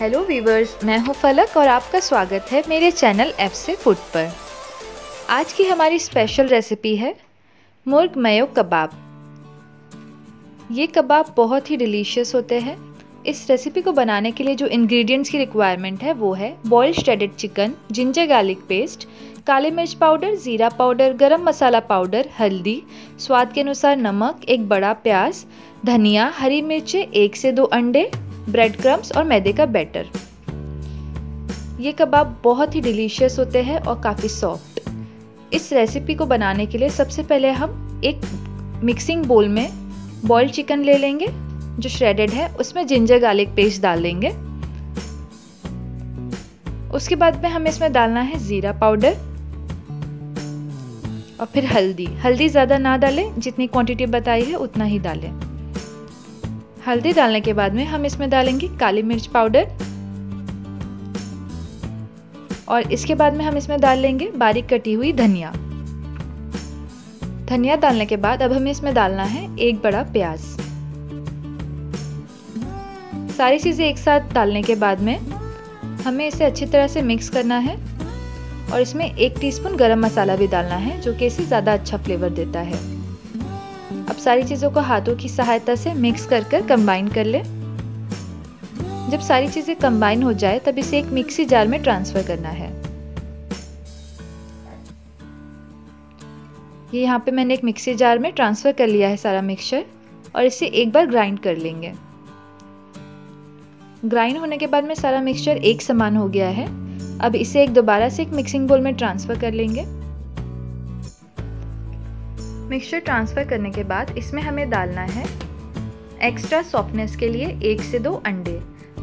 Hello viewers मैं हूँ फलक और आपका स्वागत है मेरे चैनल एफ़ से फ़ूड पर। आज की हमारी स्पेशल रेसिपी है मुर्ग मयो कबाब। ये कबाब बहुत ही डिलीशियस होते हैं। इस रेसिपी को बनाने के लिए जो इंग्रेडिएंट्स की रिक्वायरमेंट है वो है boil shredded chicken ginger garlic paste काले मिर्च पाउडर ज़ीरा पाउडर गरम मसाला पाउडर हल्दी, स्वाद के अनुसार नमक, एक बड़ा प्याज, धनिया, हरी मिर्चें, एक से दो अंडे ब्रेड क्रम्स और मैदे का बैटर ये कबाब बहुत ही डिलीशियस होते हैं और काफ़ी सॉफ्ट इस रेसिपी को बनाने के लिए सबसे पहले हम एक मिक्सिंग बोल में बॉइल्ड चिकन ले लेंगे, जो श्रेडेड है, उसमें जिंजर गार्लिक पेस्ट डाल देंगे. उसके बाद में हमें इसमें डालना है ज़ीरा पाउडर और फिर हल्दी. हल्दी ज़्यादा ना डालें, जितनी क्वांटिटी बताई है, उतना ही डालें. हल्दी डालने के बाद में हम इसमें डालेंगे काली मिर्च पाउडर। और इसके बाद में हम इसमें डाल लेंगे बारीक कटी हुई धनिया। धनिया डालने के बाद अब हमें इसमें डालना है एक बड़ा प्याज। सारी चीज़ें एक साथ डालने के बाद में हमें इसे अच्छी तरह से मिक्स करना है और इसमें एक टीस्पून गरम मसाला भी डालना है जो कि इसे ज़्यादा अच्छा फ्लेवर देता है। अब सारी चीज़ों को हाथों की सहायता से मिक्स कर कर कंबाइन कर ले। जब सारी चीज़ें कंबाइन हो जाए, तब इसे एक मिक्सी जार में ट्रांसफ़र करना है। ये यहाँ पे मैंने एक मिक्सी जार में ट्रांसफ़र कर लिया है सारा मिक्सचर और इसे एक बार ग्राइंड कर लेंगे। ग्राइंड होने के बाद में सारा मिक्सचर एक समान हो गया है। अब इसे एक दोबारा से एक मिक्सिंग बोल में ट्रांसफ़र कर लेंगे। मिक्सचर ट्रांसफ़र करने के बाद इसमें हमें डालना है एक्स्ट्रा सॉफ्टनेस के लिए एक से दो अंडे।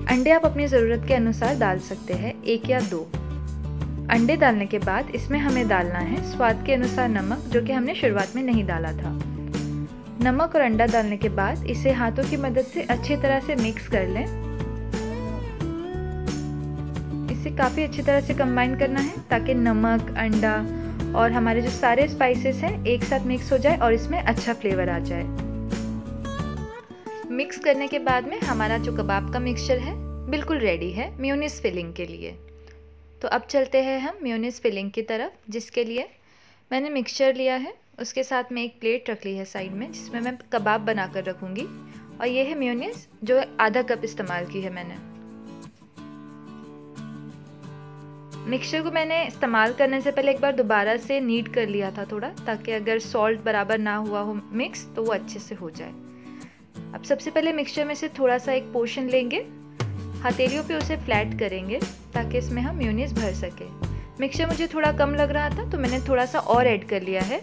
अंडे आप अपनी ज़रूरत के अनुसार डाल सकते हैं, एक या दो। अंडे डालने के बाद इसमें हमें डालना है स्वाद के अनुसार नमक, जो कि हमने शुरुआत में नहीं डाला था। नमक और अंडा डालने के बाद इसे हाथों की मदद से अच्छी तरह से मिक्स कर लें। इसे काफ़ी अच्छी तरह से कंबाइन करना है, ताकि नमक, अंडा और हमारे जो सारे स्पाइसेस हैं, एक साथ मिक्स हो जाए और इसमें अच्छा फ्लेवर आ जाए। मिक्स करने के बाद में हमारा जो कबाब का मिक्सचर है, बिल्कुल रेडी है म्यूनिस फिलिंग के लिए। तो अब चलते हैं हम म्यूनिस फिलिंग की तरफ़, जिसके लिए मैंने मिक्सचर लिया है। उसके साथ में एक प्लेट रख ली है साइड में, जिसमें मैं कबाब बना कर रखूँगी। और ये है म्यूनिस जो आधा कप इस्तेमाल की है मैंने। मिक्सचर को मैंने इस्तेमाल करने से पहले एक बार दोबारा से नीट कर लिया था थोड़ा, ताकि अगर सॉल्ट बराबर ना हुआ हो मिक्स तो वो अच्छे से हो जाए। अब सबसे पहले मिक्सचर में से थोड़ा सा एक पोर्शन लेंगे, हथेलियों पे उसे फ्लैट करेंगे, ताकि इसमें हम म्यूनिस भर सकें। मिक्सचर मुझे थोड़ा कम लग रहा था तो मैंने थोड़ा सा और ऐड कर लिया है।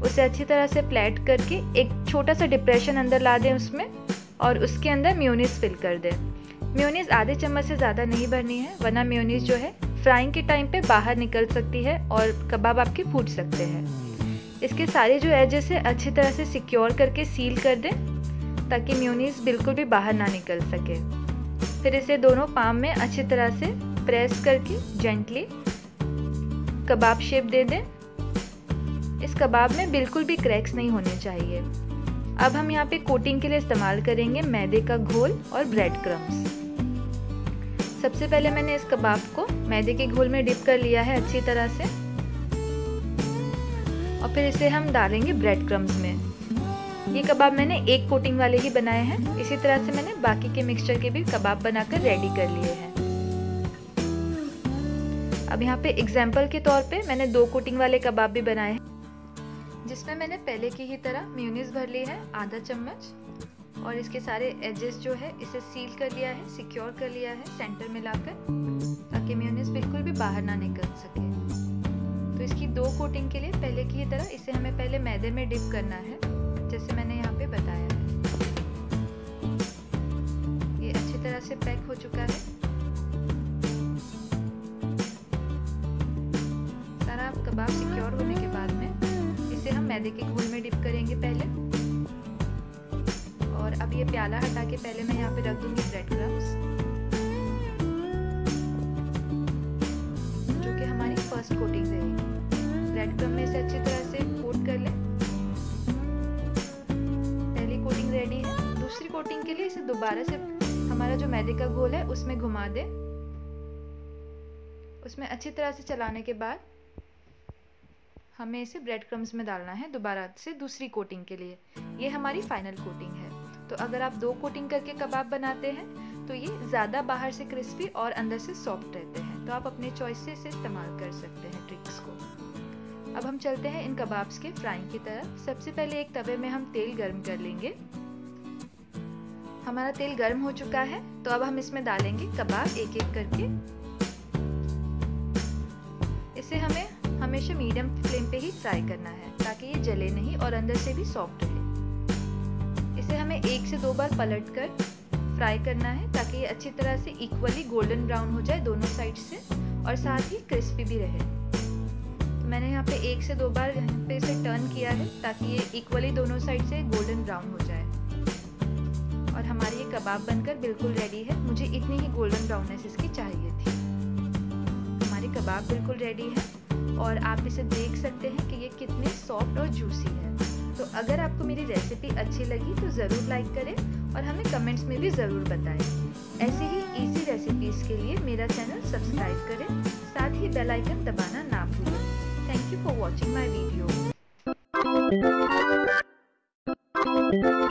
उसे अच्छी तरह से फ्लैट करके एक छोटा सा डिप्रेशन अंदर ला दें उसमें, और उसके अंदर म्यूनिस फिल कर दें। म्योनीस आधे चम्मच से ज़्यादा नहीं भरनी है, वरना म्योनीस जो है फ्राइंग के टाइम पे बाहर निकल सकती है और कबाब आपके फूट सकते हैं। इसके सारे जो एजेस है, अच्छी तरह से सिक्योर करके सील कर दें, ताकि म्योनीस बिल्कुल भी बाहर ना निकल सके। फिर इसे दोनों पाम में अच्छी तरह से प्रेस करके जेंटली कबाब शेप दे दें। इस कबाब में बिल्कुल भी क्रैक्स नहीं होने चाहिए। अब हम यहाँ पे कोटिंग के लिए इस्तेमाल करेंगे मैदे का घोल और ब्रेड क्रम्स सबसे पहले मैंने इस कबाब को मैदे के घोल में डिप कर लिया है अच्छी तरह से। और फिर इसे हम डालेंगे ब्रेड क्रम्स में। ये कबाब मैंने एक कोटिंग वाले ही बनाए हैं। इसी तरह से मैंने बाकी के मिक्सचर के भी कबाब बनाकर रेडी कर लिए हैं। अब यहाँ पे एग्ज़ाम्पल के तौर पे मैंने दो कोटिंग वाले कबाब भी बनाए हैं, जिसमें मैंने पहले की ही तरह म्यूनिस भर ली है, आधा चम्मच। और इसके सारे एजेस जो है, इसे सील कर लिया है सिक्योर कर लिया है सेंटर में लाकर ताकि मेयोनीज बिल्कुल भी बाहर ना निकल सके। तो इसकी दो कोटिंग के लिए पहले की तरह इसे हमें पहले मैदे में डिप करना है, जैसे मैंने यहाँ पे बताया है। ये अच्छी तरह से पैक हो चुका है। सारा कबाब सिक्योर होने के बाद में इसे हम मैदे के घोल में डिप करेंगे पहले। अब ये प्याला हटा के पहले मैं यहाँ पे रख दूँगी ब्रेड क्रम्स जो कि हमारी फ़र्स्ट कोटिंग रहेगी ब्रेड क्रम में से अच्छी तरह से कोट कर लें। पहली कोटिंग रेडी है। दूसरी कोटिंग के लिए इसे दोबारा से हमारा जो मैदे का घोल है, उसमें घुमा दे। उसमें अच्छी तरह से चलाने के बाद हमें इसे ब्रेड क्रम्स में डालना है, दोबारा से दूसरी कोटिंग के लिए। ये हमारी फाइनल कोटिंग है। तो अगर आप दो कोटिंग करके कबाब बनाते हैं तो ये ज़्यादा बाहर से क्रिस्पी और अंदर से सॉफ्ट रहते हैं। तो आप अपने चॉइस से इसे इस्तेमाल कर सकते हैं ट्रिक्स को। अब हम चलते हैं इन कबाब्स के फ्राइंग की तरफ़। सबसे पहले एक तवे में हम तेल गर्म कर लेंगे। हमारा तेल गर्म हो चुका है तो अब हम इसमें डालेंगे कबाब एक एक करके। इसे हमें हमेशा मीडियम फ्लेम पे ही फ्राई करना है, ताकि ये जले नहीं और अंदर से भी सॉफ्ट रहे। इसे हमें एक से दो बार पलट कर फ्राई करना है ताकि ये अच्छी तरह से इक्वली गोल्डन ब्राउन हो जाए दोनों साइड से और साथ ही क्रिस्पी भी रहे। तो मैंने यहाँ पे एक से दो बार यहाँ पे इसे टर्न किया है ताकि ये इक्वली दोनों साइड से गोल्डन ब्राउन हो जाए। और हमारी ये कबाब बनकर बिल्कुल रेडी है। मुझे इतनी ही गोल्डन ब्राउननेस इसकी चाहिए थी। हमारी कबाब बिल्कुल रेडी है और आप इसे देख सकते हैं कि ये कितने सॉफ्ट और जूसी है। तो अगर आपको मेरी रेसिपी अच्छी लगी तो ज़रूर लाइक करें और हमें कमेंट्स में भी ज़रूर बताएँ। ऐसी ही इजी रेसिपीज़ के लिए मेरा चैनल सब्सक्राइब करें, साथ ही बेल आइकन दबाना ना भूलें। Thank you for watching my video